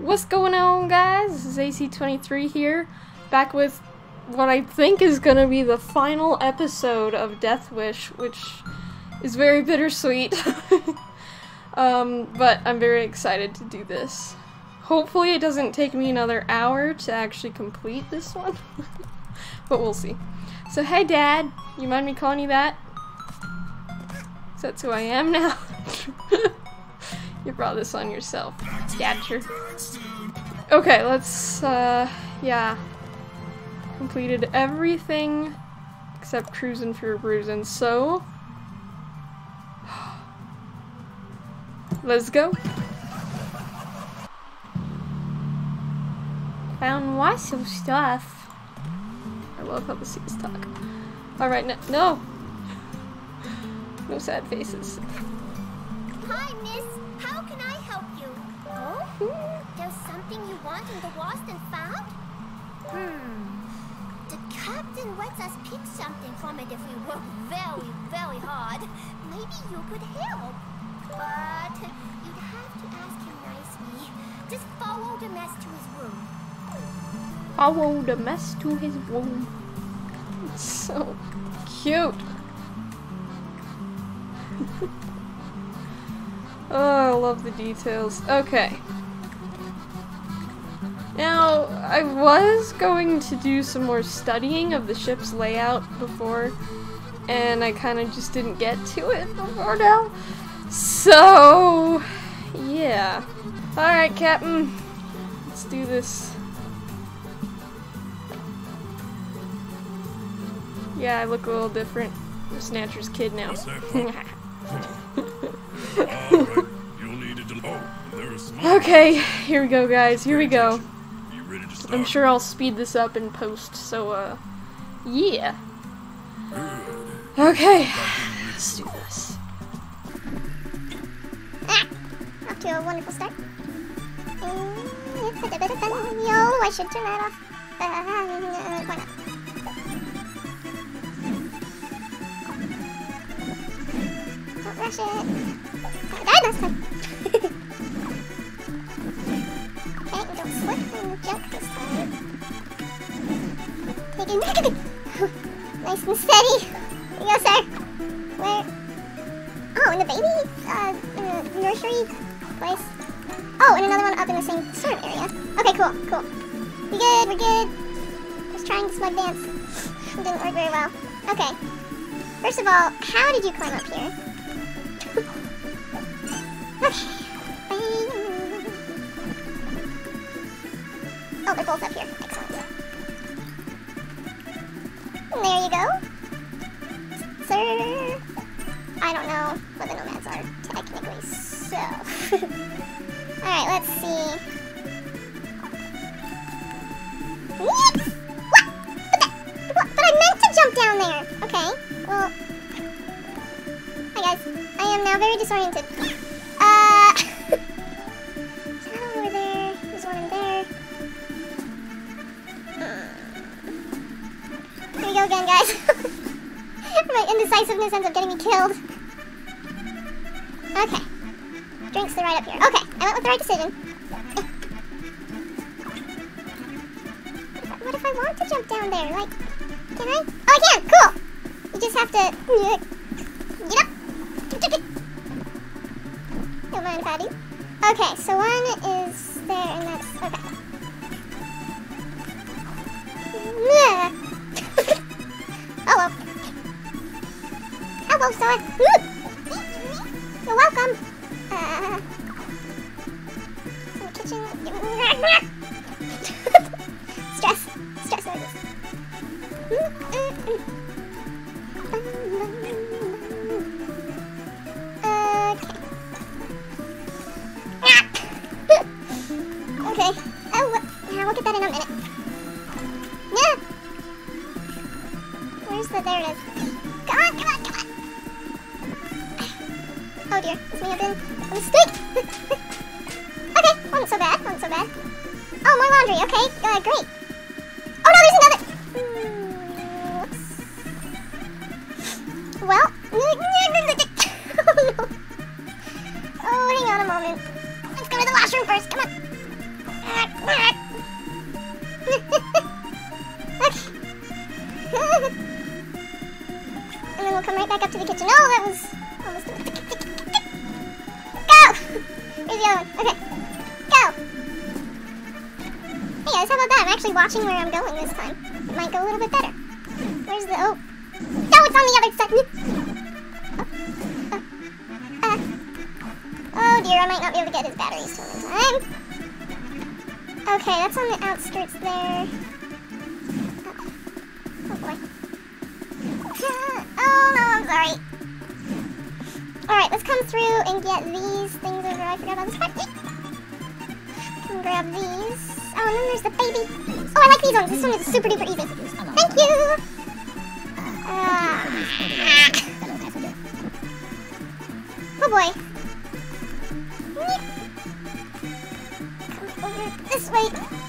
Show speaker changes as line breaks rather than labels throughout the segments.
What's going on, guys? This is AC23 here, back with what I think is gonna be the final episode of Death Wish, which is very bittersweet. um, but I'm very excited to do this. Hopefully, it doesn't take me another hour to actually complete this one, but we'll see. So, hey, Dad, you mind me calling you that? That's who I am now. you brought this on yourself, Dadger. Okay, let's, uh, yeah. Completed everything except cruising for bruising, so... Let's go. Found lots of stuff. I love how the seas talk. Alright, no, no! No sad faces.
Hi, miss. There's something you want in the lost and found? Hmm. The captain lets us pick something from it if we work very, very hard. Maybe you could help. But you'd have to ask him nicely. Just follow the mess to his room.
Follow the mess to his room. So cute. oh, I love the details. Okay. Now, I was going to do some more studying of the ship's layout before, and I kind of just didn't get to it before now. So, yeah. Alright, Captain. Let's do this. Yeah, I look a little different. I'm Snatcher's kid now.
Alright, you'll need a del- Oh.
Okay, here we go, guys. Here we go. I'm sure I'll speed this up in post, so, uh, yeah. Okay, let's do this.
Ah, off to a wonderful start. Yo, I should turn that off. Uh, why not? Don't rush it. I died last time. Jump. Take nice and steady. Here you go, sir. Where? Oh, in the baby uh, uh, nursery place. Oh, and another one up in the same sort of area. Okay, cool, cool. We good, we're good. Just trying to smug dance. It didn't work very well. Okay. First of all, how did you climb up here? okay. Oh, they're both up here. Excellent. There you go. Sir. I don't know what the nomads are technically, so. Alright, let's see. What? What? But, that, what? but I meant to jump down there! Okay, well. Hi guys, I am now very disoriented. Again, guys. My indecisiveness ends up getting me killed. Okay. Drinks the right up here. Okay, I went with the right decision. What if I want to jump down there? Like, can I? Oh, I can! Cool! You just have to... Get up! Don't mind do. Okay, so one is Hello, sir. You're welcome. Uh, we'll come right back up to the kitchen. No, that was almost done. Go! Here's the other one. Okay. Go! Hey guys, how about that? I'm actually watching where I'm going this time. It might go a little bit better. Where's the... Oh. No, it's on the other side. Oh, uh, oh dear, I might not be able to get his batteries to in time. Okay, that's on the outskirts there. Sorry. Alright, let's come through and get these things over. I forgot about this part. Can grab these. Oh, and then there's the baby. Oh, I like these ones. This one is super duper easy. Thank you. Ah. Oh boy. Come over this way.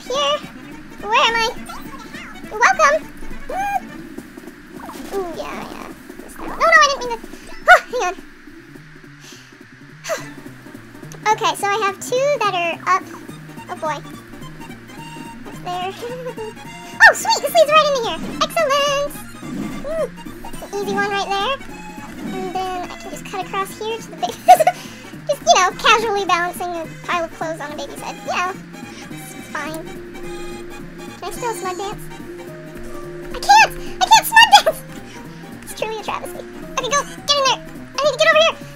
Up here. Where am I? Welcome. Ooh, yeah, yeah. No, no, I didn't mean to... Oh, hang on. okay, so I have two that are up... Oh, boy. There. oh, sweet! This leads right into here. Excellent! Ooh, it's an easy one right there. And then I can just cut across here to the baby. just, you know, casually balancing a pile of clothes on a baby's head. It's fine. Can I still smug dance? I can't! I can't smug dance! It's truly a travesty. Okay, go! Get in there! I need to get over here!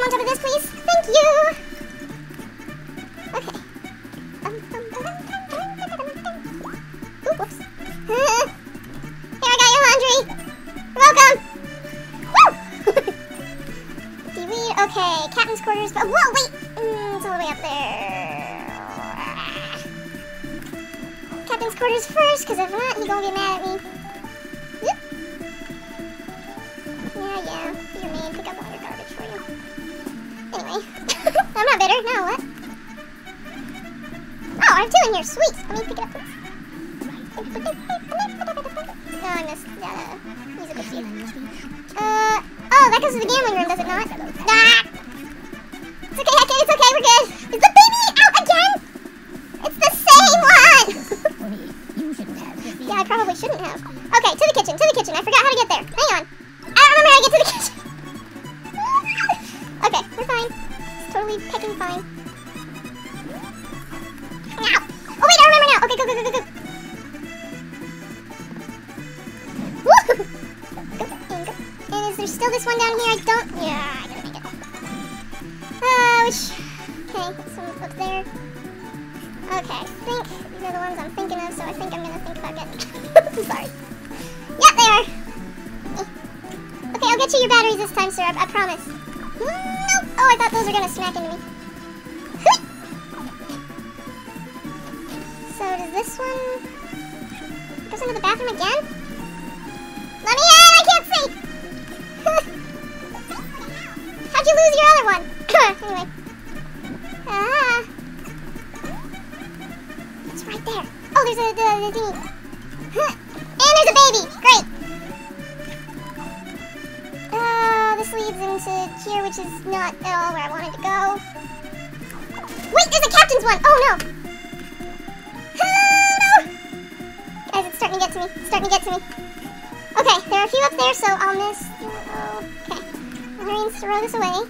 Climb on top of this, please? Thank you! Okay. Here, I got your laundry. Welcome. Woo! Delete. Okay, captain's quarters. But whoa, wait. Mm, it's all the way up there. Ah. Captain's quarters first, because if not, he's gonna get mad at me. I'm. No, what? Oh, I have two in here. Sweet. Let me pick it up, please. No, I missed uh. Uh, oh, that goes to the gambling room, does it not? It's picking fine. Ow! Oh wait, I remember now. Okay, go, go, go, go, go. Woo! And is there still this one down here? I don't. Yeah, I gotta make it. Uh? Okay, this one's up there. Okay, I think these are the ones I'm thinking of, so I think I'm gonna think about getting. Sorry. Yeah, they are. Eh. Okay, I'll get you your batteries this time, sir. I, I promise. Oh, I thought those were gonna smack into me. So does this one goes into the bathroom again? Let me in! I can't see. How'd you lose your other one? anyway. Ah. It's right there. Oh, there's a the, the thingy. one. Oh no! Guys, it's starting to get to me. It's starting to get to me. Okay, there are a few up there, so I'll miss. Okay. Marines, throw this away.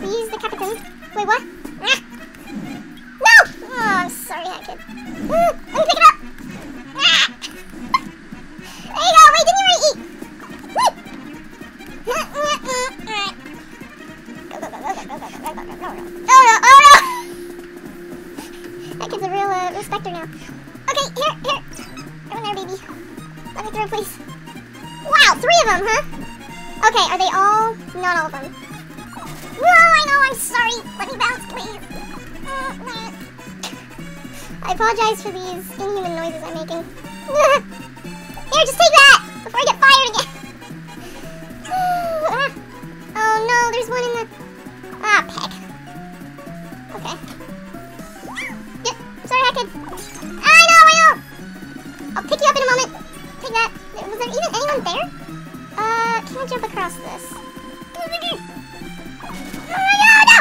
Please, the captain. Wait, what? Ah! No! Oh, I'm sorry, I kid. Ooh, let me pick it up! Apologize for these inhuman noises I'm making. Here, just take that before I get fired again. oh no, there's one in the. Ah, peck. Okay. Yep, sorry, could. I know, I know. I'll pick you up in a moment. Take that. Was there even anyone there? Uh, can I jump across this? Oh my god! No!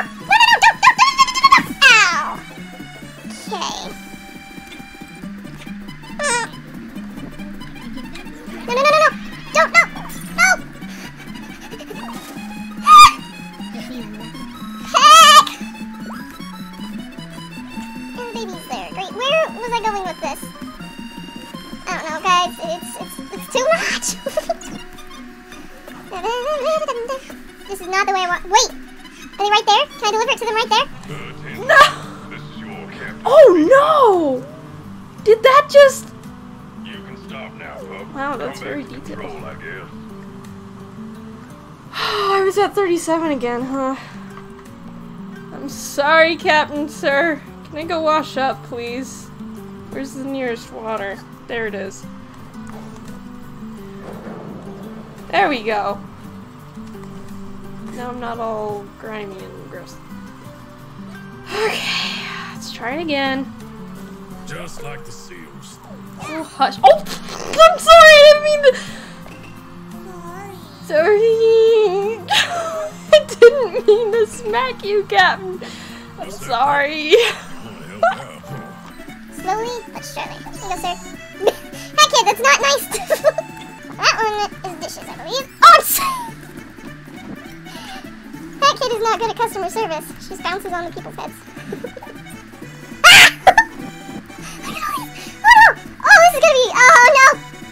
At 37 again, huh? I'm sorry, Captain, sir. Can I go wash up, please? Where's the nearest water? There it is. There we go. Now I'm not all grimy and gross. Okay, let's try it again.
Just like the seals.
Oh, hush. Oh, I'm sorry, I didn't mean to. Sorry. I didn't mean to smack you, Captain. I'm sorry.
You wanna help out, huh?
Slowly but surely. Here you go, sir. that kid, that's not nice. that one is dishes, I believe. Oh, I'm. That kid is not good at customer service. She just bounces on the people's heads. ah! oh no! Oh, this is gonna be. Oh no!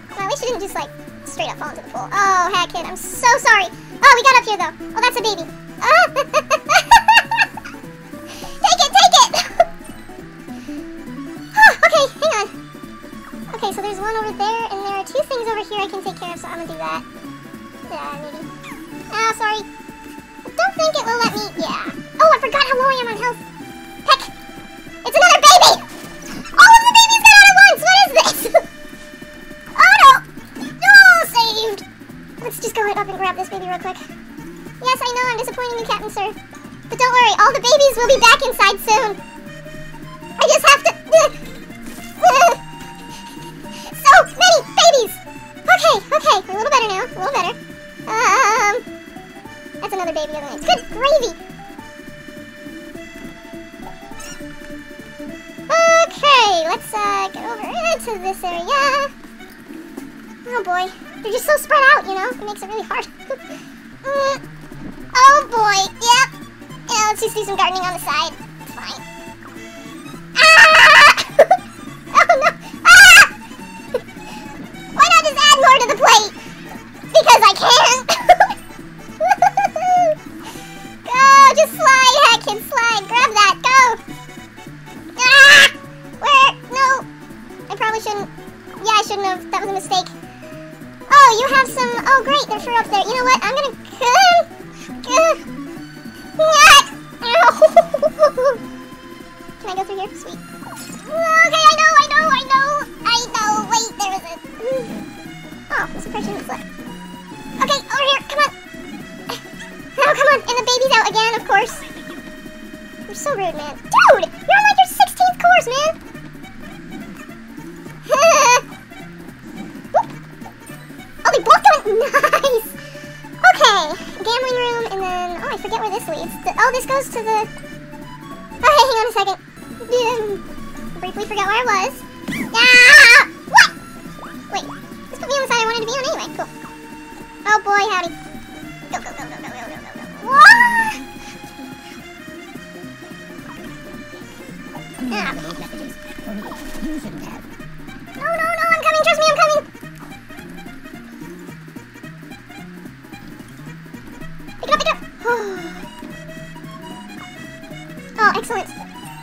Well, at least she didn't just like straight up fall into the pool. Oh, heck, kid, I'm so sorry. Oh, we got up here though. Oh, that's a baby. Ah! take it, take it! Okay, hang on. Okay, so there's one over there, and there are two things over here I can take care of, so I'm gonna do that. Yeah, maybe. Ah, sorry. I don't think it will let me. Yeah. Oh, I forgot how low I am on health. Up and grab this baby real quick. Yes, I know I'm disappointing you, Captain Sir. But don't worry, all the babies will be back inside soon. I just have to. so many babies! Okay, okay, a little better now. A little better. Um. That's another baby of the night. Good gravy! Okay, let's uh, get over into this area. Oh boy, they're just so spread out, you know? It makes it really hard. Mm. Oh boy, yep. Yeah, let's just do some gardening on the side. Wanted to be on anyway. Cool. Oh boy, howdy. Go, go, go, go, go, go, go, go, go. Ah. No, no, no, I'm coming, trust me, I'm coming! Pick it up, pick it up! oh, excellent.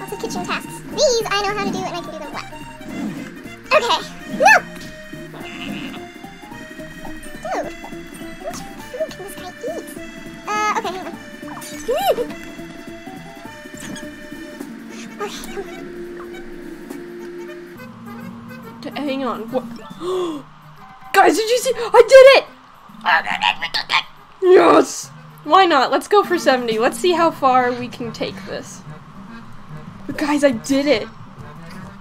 Lots of kitchen tasks. These I know how to do and I can do them well. Okay. Hang on.
What? Guys, did you see? I did it! Yes! Why not? Let's go for 70. Let's see how far we can take this. But guys, I did it!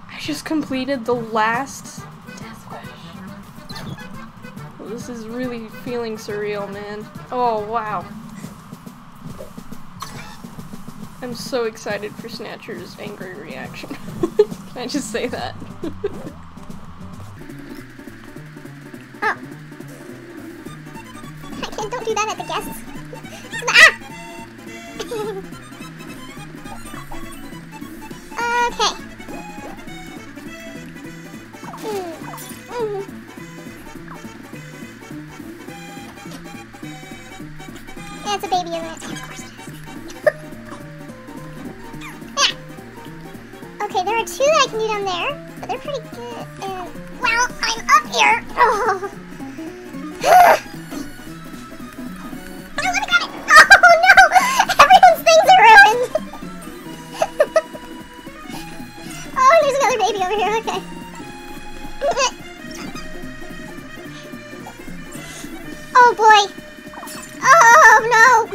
I just completed the last Death Wish. Well, this is really feeling surreal, man. Oh, wow. I'm so excited for Snatcher's angry reaction. Can I just say that?
Oh no.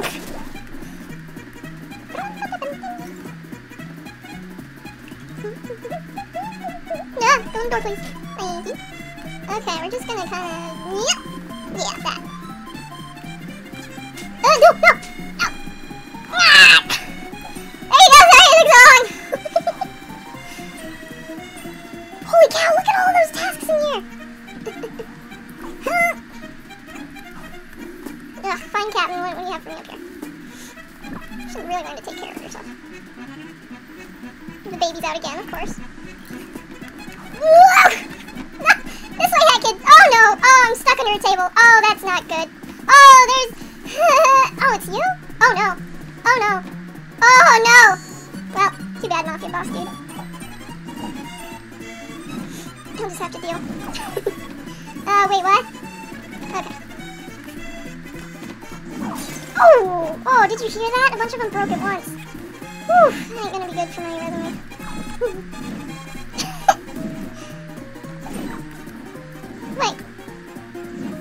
Yeah, the door, please. Thank you. Okay, we're just gonna kind of. Yep. Yeah, that. Uh, no, no! Oh! Oh, did you hear that? A bunch of them broke at once. Whew, that ain't gonna be good for my resume. Wait.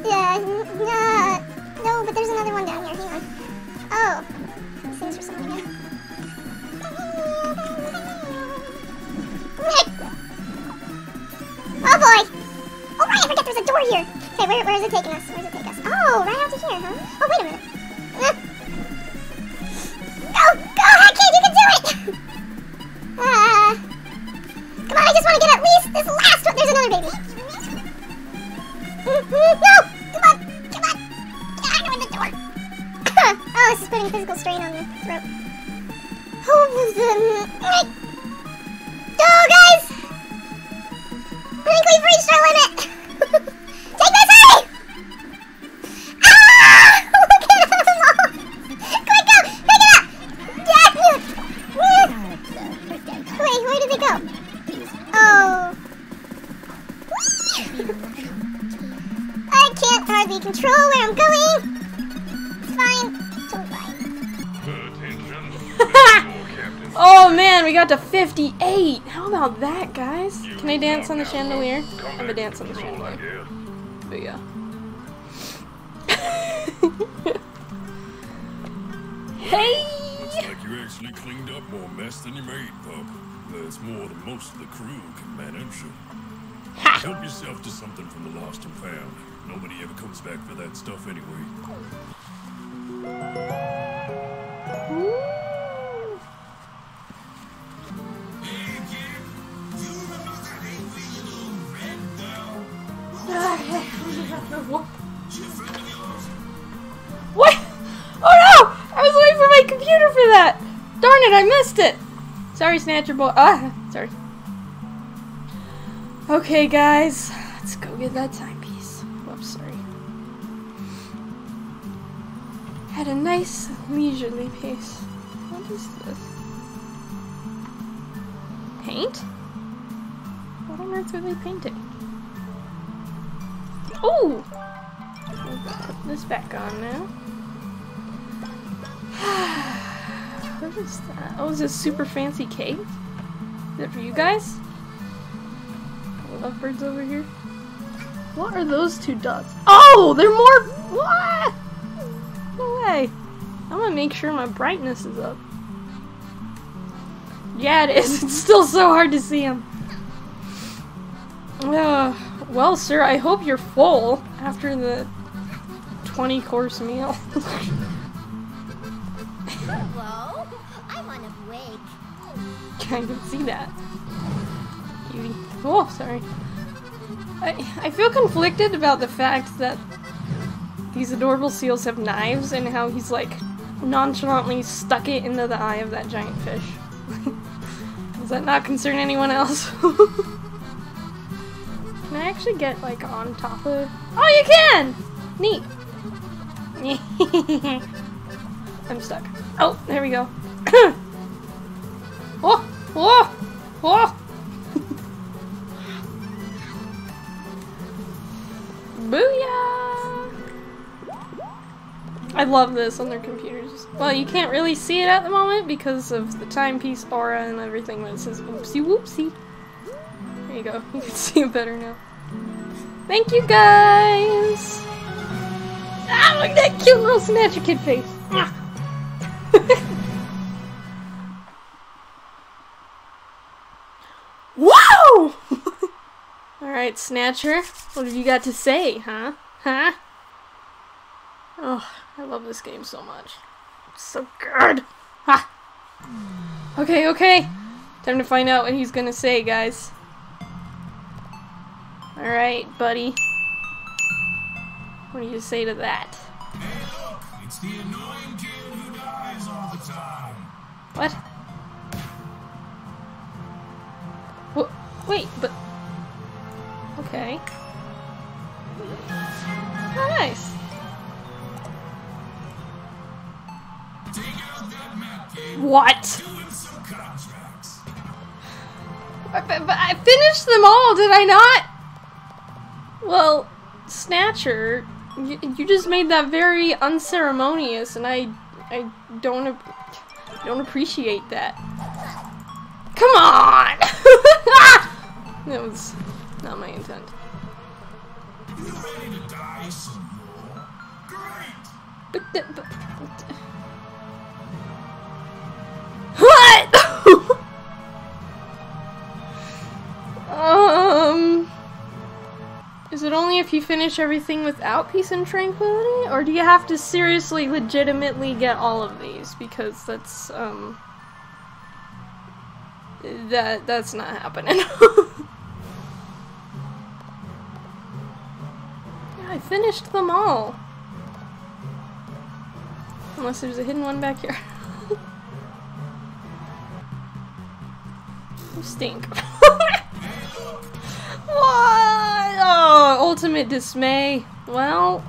Yeah, n- uh, no, but there's another one down here. Hang on. Oh. These things are something again. Oh boy! Oh right, I forgot there's a door here. Okay, where, where is it taking us? Where does it take us? Oh, right out to here, huh? Oh, wait a minute. You can do it! Uh, come on, I just want to get at least this last one. There's another baby. Mm, mm, No! Come on! Come on! Ah, go in the door! oh, this is putting physical strain on the throat. Oh, guys! I think we've reached our limit!
Got to 58! How about that, guys? Can I dance on the chandelier? I have a dance on the chandelier. But yeah. hey!
Looks like you actually cleaned up more mess than you made, pup. That's more than most of the crew can manage. Help yourself to something from the lost and found. Nobody ever comes back for that stuff anyway.
Darn it, I missed it! Sorry, Snatcher Boy. Ah, sorry. Okay, guys. Let's go get that timepiece. Whoops, sorry. At a nice, leisurely pace. What is this? Paint? What on earth are they painting? Oh! Put this back on now. what is that? Oh, is this super fancy cake? Is it for you guys? Lovebirds over here. What are those two dots? Oh, they're more. What? No way. I'm gonna make sure my brightness is up. Yeah, it is. It's still so hard to see them. Uh, well, sir, I hope you're full after the 20 course meal.
Unawake.
I see that. Cutie. Oh, sorry. I, I feel conflicted about the fact that these adorable seals have knives and how he's like nonchalantly stuck it into the eye of that giant fish. Does that not concern anyone else? can I actually get like on top of Oh you can! Neat. I'm stuck. Oh, there we go. oh! Oh! Booyah! I love this on their computers. Well, you can't really see it at the moment because of the timepiece aura and everything, it says oopsie whoopsie. There you go. You can see it better now. Thank you guys! Ah, look at that cute little Snatcher Kid face! Ah. Alright, Snatcher, what have you got to say, huh? Huh? Oh, I love this game so much. It's so good! Ha! Okay, okay! Time to find out what he's gonna say, guys. Alright, buddy. What do you say to that?
Hey, look, it's the annoying kid who dies all the time.
What? What? Wait, but. Okay. Oh, nice. What? But I finished them all, did I not? Well, Snatcher, you, you just made that very unceremonious, and I I don't don't appreciate that. Come on! That was not my intent.
You ready to die? Great.
But, th- but what? um, is it only if you finish everything without peace and tranquility, or do you have to seriously, legitimately get all of these? Because that's um, that that's not happening. Finished them all. Unless there's a hidden one back here. you stink. what? Oh, ultimate dismay. Well.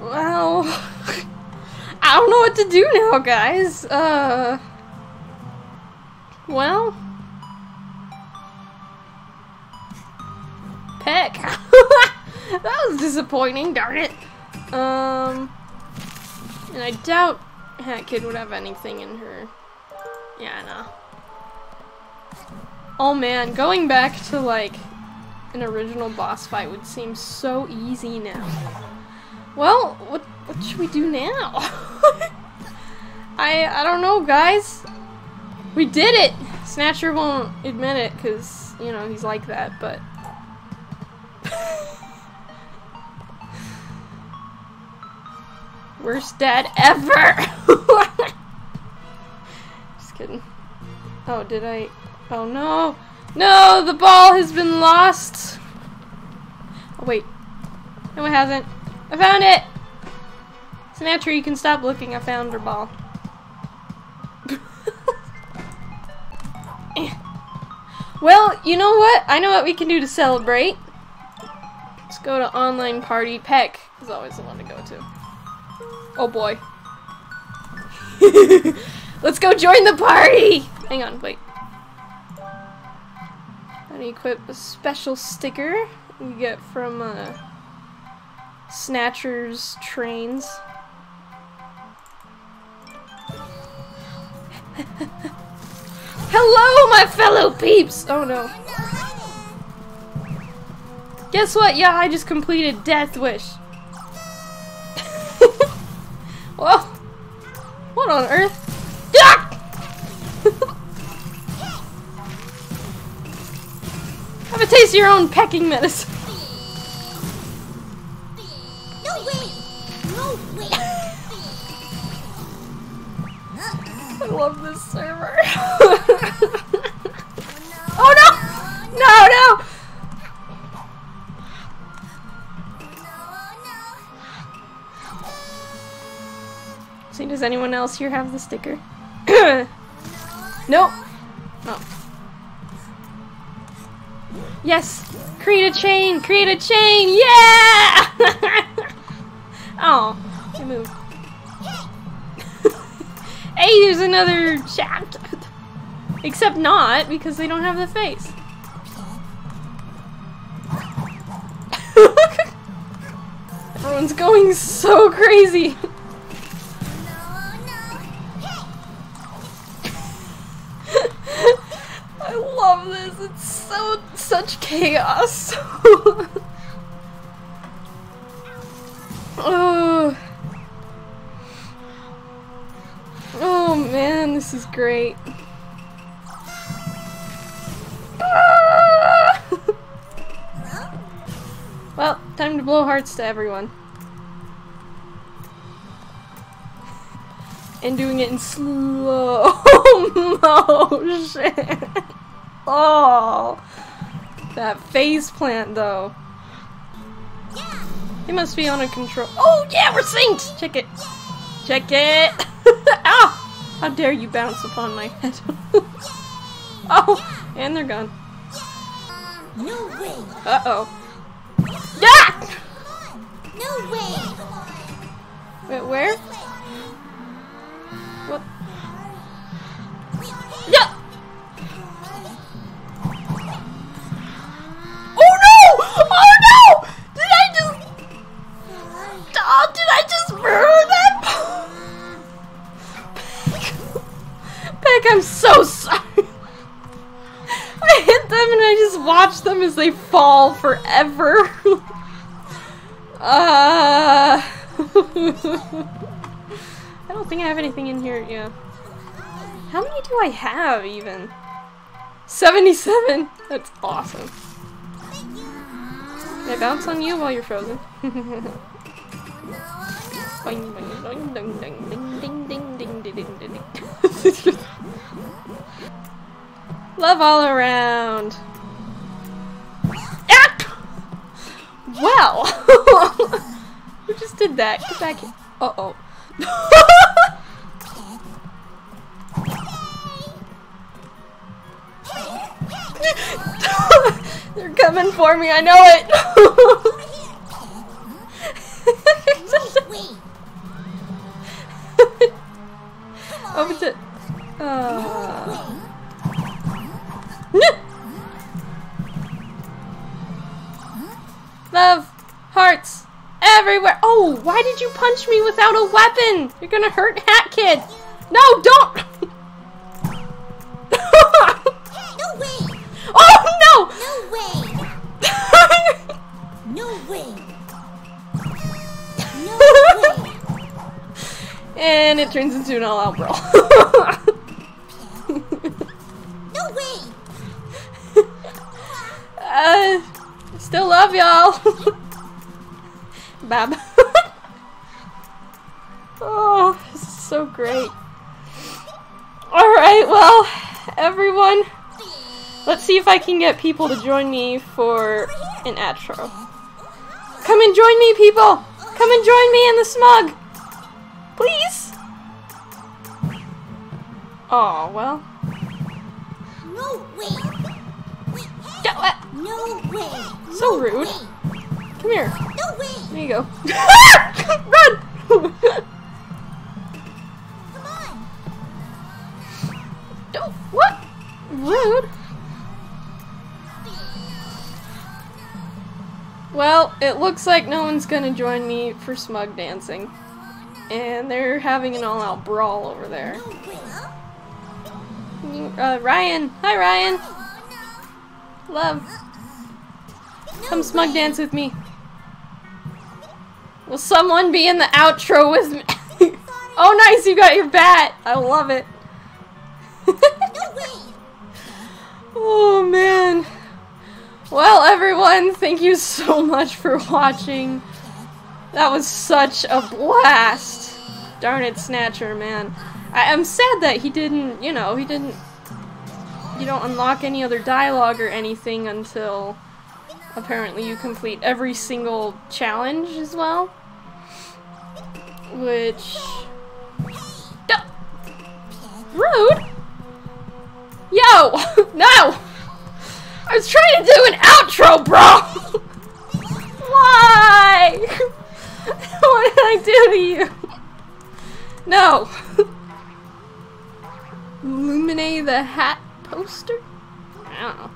Well. I don't know what to do now, guys. Uh. Well. Peck. that was disappointing, darn it. Um, and I doubt Hat Kid would have anything in her. Yeah, no. Oh man, going back to like an original boss fight would seem so easy now. Well, what what should we do now? I I don't know, guys. We did it. Snatcher won't admit it because you know he's like that, but. Worst dad ever! Just kidding. Oh, did I? Oh no! No, the ball has been lost. Oh, wait. No, it hasn't. I found it! Snatcher, you can stop looking. I found her ball. well, you know what? I know what we can do to celebrate. Let's go to online party. Peck is always the one to go to. Oh boy. Let's go join the party! Hang on, wait. And equip a special sticker we get from uh, Snatcher's trains. Hello, my fellow peeps! Oh no. Guess what? Yeah, I just completed Death Wish. Whoa! What on earth? Have a taste of your own pecking medicine.
No way! No way!
I love this server. oh no! No, no! Does anyone else here have the sticker? nope. Oh. Yes! Create a chain! Create a chain! Yeah! oh, I moved. hey, there's another chat! Except not, because they don't have the face. Everyone's going so crazy. Chaos. oh. Oh man, this is great. Ah! well, time to blow hearts to everyone. And doing it in slow motion. Oh, that face plant though. It must be on a control. Oh yeah, we're synced. Check it. Check it. Ow! How dare you bounce upon my head? oh, and they're gone.
No way!
Uh oh. Yeah!
No way!
Wait, where? What? Yeah! As they fall forever. uh. I don't think I have anything in here. Yeah. How many do I have even? 77? That's awesome. Can I bounce on you while you're frozen? Love all boing, Well, who just did that? Get back here. Uh oh. They're coming for me, I know it! Open it. Uh. Love, hearts, everywhere. Oh, why did you punch me without a weapon? You're gonna hurt Hat Kid. No, don't.
No way!
oh
No way!
no!
No way! No way!
and it turns into an all-out brawl.
No way!
uh, still love y'all. Bab. oh, this is so great. Alright, well, everyone, Let's see if I can get people to join me for an outro. Come and join me, people! Come and join me in the smug! Please! Oh, well.
No way!
Yeah, what?
No way!
So
No
rude.
way.
Come here.
No way!
There you go. Run!
Come on!
Don't. What? Rude. Well, it looks like no one's gonna join me for smug dancing. And they're having an all-out brawl over there. Uh, Ryan. Hi, Ryan. Love. Come smug dance with me. Will someone be in the outro with me? oh, nice, you got your bat. I love it. Oh, man. Well, everyone, thank you so much for watching. That was such a blast. Darn it, Snatcher, man. I- I'm sad that he didn't, you know, he didn't. You don't unlock any other dialogue or anything until apparently you complete every single challenge as well. Which. Duh. Rude! Yo! no! I was trying to do an outro, bro! Why? what did I do to you? No. Lumine the Hat poster? I know.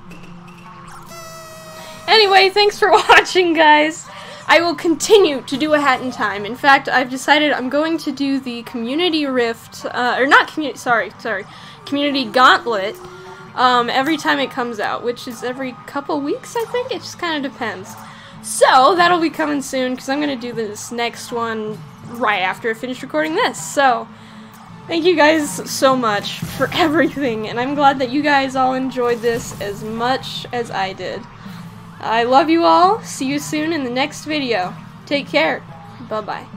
Anyway, thanks for watching, guys. I will continue to do a hat in time. In fact, I've decided I'm going to do the Community Rift, uh, or not community, sorry, sorry, Community Gauntlet, um, every time it comes out, which is every couple weeks, I think? It just kind of depends. So, that'll be coming soon, because I'm going to do this next one right after I finish recording this. So, thank you guys so much for everything, and I'm glad that you guys all enjoyed this as much as I did. I love you all. See you soon in the next video. Take care. Bye-bye.